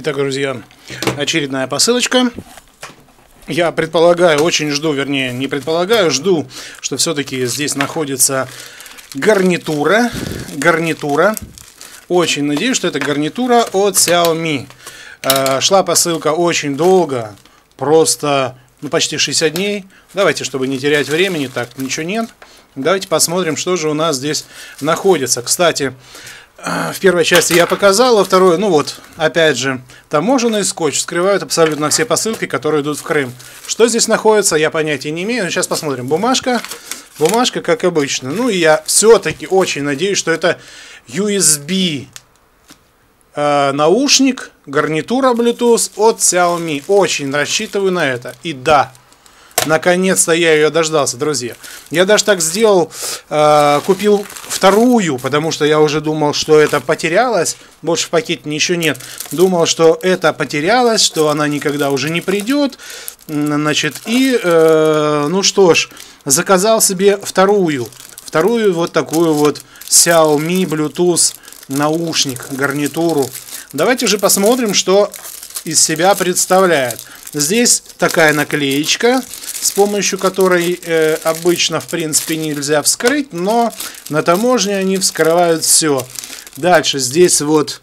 Итак, друзья, очередная посылочка. Я предполагаю, очень жду, вернее, не предполагаю, жду, что все-таки здесь находится гарнитура. Гарнитура. Очень надеюсь, что это гарнитура от Xiaomi. Э, шла посылка очень долго, просто ну, почти 60 дней. Давайте, чтобы не терять времени, так, ничего нет. Давайте посмотрим, что же у нас здесь находится. Кстати, в первой части я показал, во второй, ну вот, опять же, таможенный скотч скрывают абсолютно все посылки, которые идут в Крым. Что здесь находится, я понятия не имею, но сейчас посмотрим. Бумажка, бумажка, как обычно. Ну и я все-таки очень надеюсь, что это USB э, наушник, гарнитура Bluetooth от Xiaomi. Очень рассчитываю на это. И да, Наконец-то я ее дождался, друзья. Я даже так сделал, э, купил вторую, потому что я уже думал, что это потерялось. Больше в пакете ничего нет. Думал, что это потерялось, что она никогда уже не придет. Значит, и, э, ну что ж, заказал себе вторую. Вторую вот такую вот Xiaomi Bluetooth наушник, гарнитуру. Давайте же посмотрим, что из себя представляет. Здесь такая наклеечка, с помощью которой э, обычно, в принципе, нельзя вскрыть, но на таможне они вскрывают все. Дальше здесь вот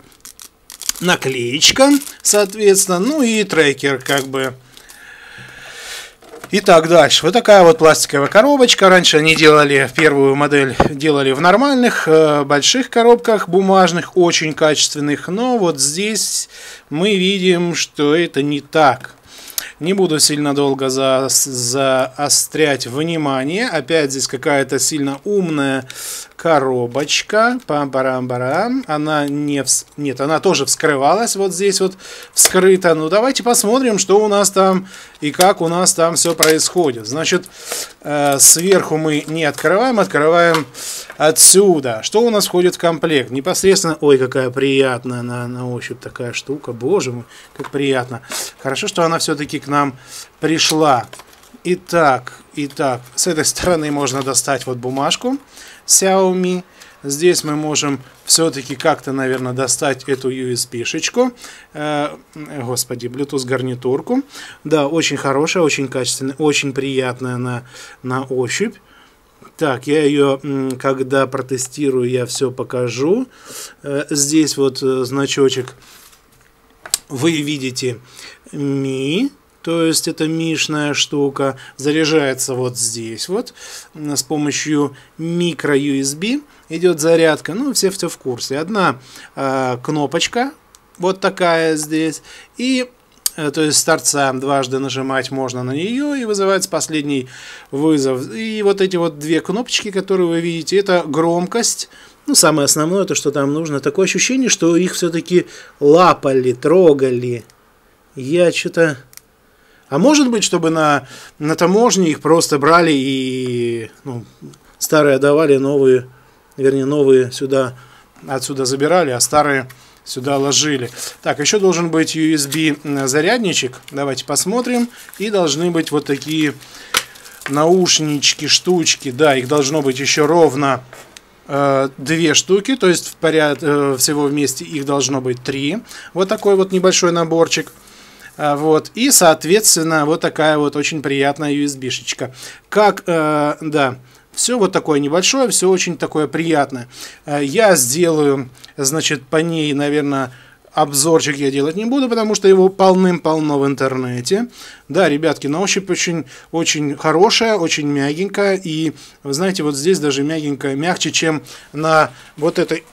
наклеечка, соответственно, ну и трекер, как бы. Итак, дальше. Вот такая вот пластиковая коробочка. Раньше они делали, первую модель делали в нормальных, э, больших коробках, бумажных, очень качественных. Но вот здесь мы видим, что это не так. Не буду сильно долго за, заострять внимание. Опять здесь какая-то сильно умная коробочка. Пам-парам-парам. Она не... Вс... Нет, она тоже вскрывалась. Вот здесь вот вскрыта. Ну, давайте посмотрим, что у нас там и как у нас там все происходит. Значит, э, сверху мы не открываем, открываем отсюда. Что у нас входит в комплект? Непосредственно... Ой, какая приятная на, на ощупь такая штука. Боже мой, как приятно. Хорошо, что она все-таки к нам пришла. Итак, итак, с этой стороны можно достать вот бумажку Xiaomi. Здесь мы можем все-таки как-то, наверное, достать эту USB-шечку. Э, господи, Bluetooth гарнитурку. Да, очень хорошая, очень качественная, очень приятная на, на ощупь. Так, я ее, когда протестирую, я все покажу. Э, здесь вот э, значочек вы видите Mi, то есть это мишная штука, заряжается вот здесь вот с помощью микро USB идет зарядка, ну все все в курсе. Одна э, кнопочка вот такая здесь и э, то есть с торца дважды нажимать можно на нее и вызывается последний вызов. И вот эти вот две кнопочки, которые вы видите, это громкость, ну, самое основное, то, что там нужно, такое ощущение, что их все-таки лапали, трогали. Я что-то... А может быть, чтобы на, на таможне их просто брали и ну, старые давали, новые, вернее, новые сюда, отсюда забирали, а старые сюда ложили. Так, еще должен быть USB зарядничек. Давайте посмотрим. И должны быть вот такие наушнички, штучки. Да, их должно быть еще ровно Э, две штуки, то есть в поряд, э, всего вместе их должно быть три. Вот такой вот небольшой наборчик. Э, вот. И, соответственно, вот такая вот очень приятная USB-шечка. Как, э, да, все вот такое небольшое, все очень такое приятное. Я сделаю, значит, по ней, наверное, обзорчик я делать не буду, потому что его полным-полно в интернете. Да, ребятки, на ощупь очень, очень хорошая, очень мягенькая. И, вы знаете, вот здесь даже мягенькая, мягче, чем на вот этой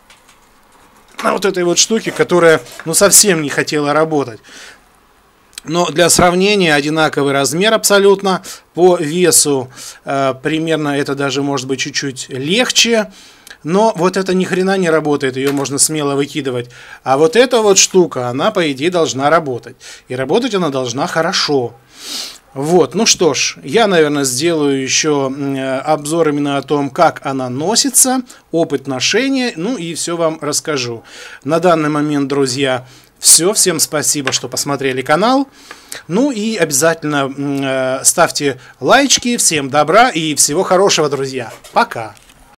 на вот этой вот штуке, которая, ну, совсем не хотела работать. Но для сравнения одинаковый размер абсолютно. По весу э, примерно это даже может быть чуть-чуть легче. Но вот это ни хрена не работает, ее можно смело выкидывать. А вот эта вот штука, она по идее должна работать. И работать она должна хорошо. Вот, ну что ж, я, наверное, сделаю еще обзор именно о том, как она носится, опыт ношения, ну и все вам расскажу. На данный момент, друзья, все. Всем спасибо, что посмотрели канал. Ну и обязательно э, ставьте лайчики. Всем добра и всего хорошего, друзья. Пока.